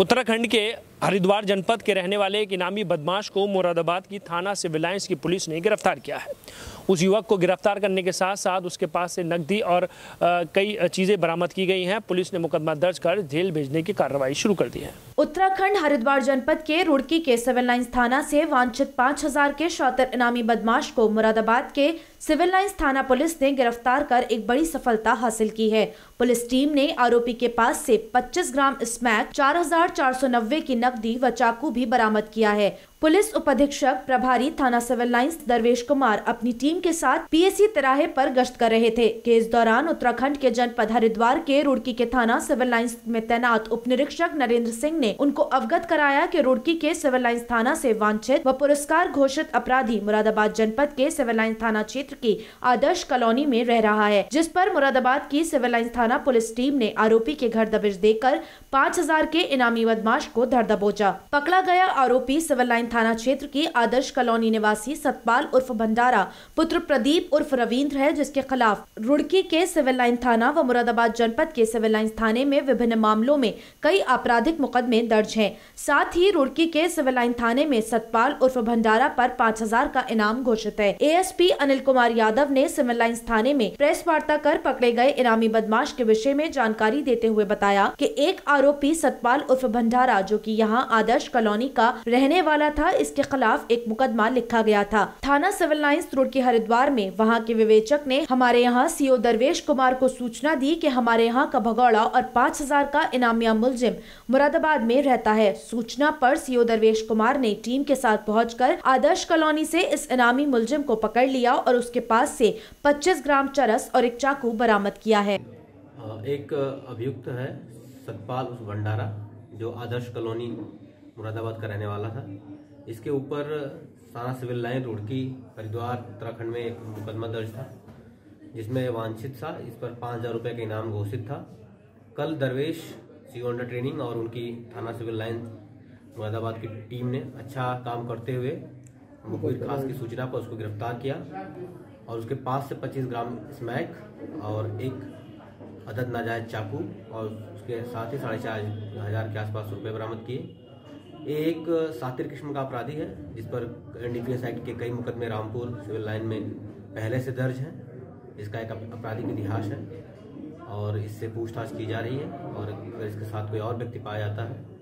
उत्तराखंड के हरिद्वार जनपद के रहने वाले एक इनामी बदमाश को मुरादाबाद की थाना सिविल विलायंस की पुलिस ने गिरफ़्तार किया है। उस युवक को गिरफ़्तार करने के साथ साथ उसके पास से नकदी और आ, कई चीज़ें बरामद की गई हैं। पुलिस ने मुकदमा दर्ज कर जेल भेजने की कार्रवाई शुरू कर दी है। उत्तराखंड हरिद्वार जनपद के रुड़की के सिविल लाइन्स थाना से वांछित 5000 के शौतर इनामी बदमाश को मुरादाबाद के सिविल लाइन्स थाना पुलिस ने गिरफ़्तार कर एक बड़ी सफलता हासिल की है। पुलिस टीम ने आरोपी के पास से 25 ग्राम स्मैक 4490 की नकदी व चाकू भी बरामद किया है। पुलिस उपाधीक्षक प्रभारी थाना सिविल लाइन्स दरवेश कुमार अपनी टीम के साथ पीएससी तिराहे पर गश्त कर रहे थे। कि इस दौरान उत्तराखंड के जनपद हरिद्वार के रुड़की के थाना सिविल लाइन्स में तैनात उप निरीक्षक नरेंद्र सिंह ने उनको अवगत कराया कि रुड़की के सिविल लाइन्स थाना से वांछित व पुरस्कार घोषित अपराधी मुरादाबाद जनपद के सिविल लाइन्स थाना क्षेत्र की आदर्श कॉलोनी में रह रहा है, जिस पर मुरादाबाद की सिविल लाइन्स थाना पुलिस टीम ने आरोपी के घर दबिश देकर पाँच हज़ार के इनामी बदमाश को धर दबोचा पकड़ा गया आरोपी सिविल लाइन थाना क्षेत्र की आदर्श कॉलोनी निवासी सतपाल उर्फ़ भंडारा, पुत्र प्रदीप उर्फ़ रविंद्र है, जिसके खिलाफ रुड़की के सिविल लाइन थाना व मुरादाबाद जनपद के सिविल लाइन थाने में विभिन्न मामलों में कई आपराधिक मुकदमे दर्ज हैं। साथ ही रुड़की के सिविल लाइन थाने में सतपाल उर्फ़ भंडारा पर पाँच हज़ार का इनाम घोषित है। एएसपी अनिल कुमार यादव ने सिविल लाइन्स थाने में प्रेस वार्ता कर पकड़े गए इनामी बदमाश के विषय में जानकारी देते हुए बताया कि एक आरोपी सतपाल उर्फ़ भंडारा, जो कि यहाँ आदर्श कॉलोनी का रहने वाला था इसके खिलाफ एक मुकदमा लिखा गया था। थाना सिविल लाइन्स रोड के हरिद्वार में वहाँ के विवेचक ने हमारे यहाँ सीओ दरवेश कुमार को सूचना दी कि हमारे यहाँ का भगौड़ा और पाँच हज़ार का इनामिया मुलजिम मुरादाबाद में रहता है। सूचना पर सीओ दरवेश कुमार ने टीम के साथ पहुंचकर आदर्श कॉलोनी से इस इनामी मुलजिम को पकड़ लिया और उसके पास से 25 ग्राम चरस और एक चाकू बरामद किया है। एक अभियुक्त है सतपाल उस भंडारा, जो आदर्श कॉलोनी मुरादाबाद का रहने वाला था। इसके ऊपर थाना सिविल लाइन, रुड़की, हरिद्वार, उत्तराखंड में एक मुकदमा दर्ज था, जिसमें वांछित था, इस पर पाँच हज़ार रुपये का इनाम घोषित था। कल दरवेश, सी अंडर ट्रेनिंग और उनकी थाना सिविल लाइन, मुरादाबाद की टीम ने अच्छा काम करते हुए मुखबिर खास की सूचना पर उसको गिरफ़्तार किया और उसके पास से 25 ग्राम स्मैक और एक अदद नाजायज चाकू और उसके साथ ही साढ़े चार हज़ार के आसपास रुपये बरामद किए। एक सातिर किस्म का अपराधी है, जिस पर एनडीपीएस एक्ट के कई मुकदमे रामपुर सिविल लाइन में पहले से दर्ज हैं। इसका एक आपराधिक इतिहास है और इससे पूछताछ की जा रही है और अगर इसके साथ कोई और व्यक्ति पाया जाता है